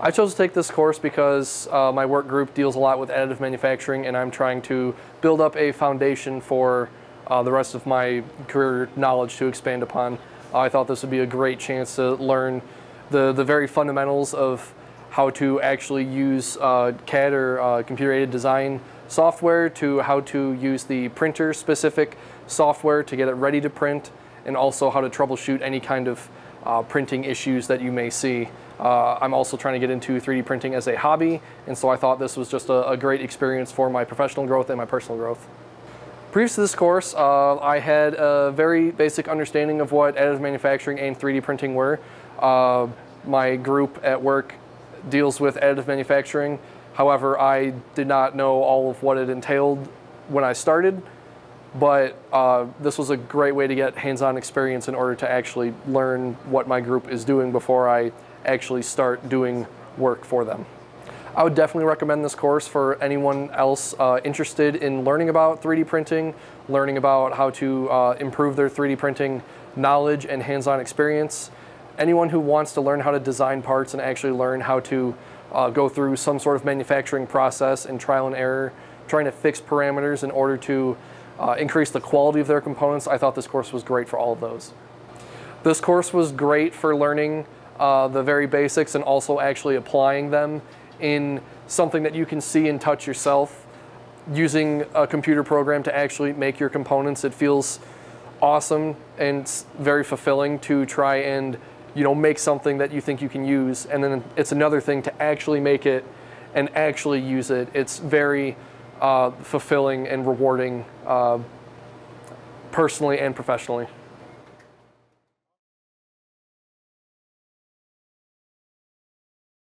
I chose to take this course because uh, my work group deals a lot with additive manufacturing and I'm trying to build up a foundation for uh, the rest of my career knowledge to expand upon. Uh, I thought this would be a great chance to learn the, the very fundamentals of how to actually use uh, CAD or uh, computer aided design software to how to use the printer specific software to get it ready to print and also how to troubleshoot any kind of uh, printing issues that you may see. Uh, I'm also trying to get into 3D printing as a hobby, and so I thought this was just a, a great experience for my professional growth and my personal growth. Previous to this course, uh, I had a very basic understanding of what additive manufacturing and 3D printing were. Uh, my group at work deals with additive manufacturing. However, I did not know all of what it entailed when I started, but uh, this was a great way to get hands-on experience in order to actually learn what my group is doing before I actually start doing work for them. I would definitely recommend this course for anyone else uh, interested in learning about 3D printing, learning about how to uh, improve their 3D printing knowledge and hands-on experience. Anyone who wants to learn how to design parts and actually learn how to uh, go through some sort of manufacturing process and trial and error, trying to fix parameters in order to uh, increase the quality of their components, I thought this course was great for all of those. This course was great for learning uh, the very basics and also actually applying them in something that you can see and touch yourself using a computer program to actually make your components. It feels awesome and very fulfilling to try and you know make something that you think you can use and then it's another thing to actually make it and actually use it. It's very uh, fulfilling and rewarding uh, personally and professionally.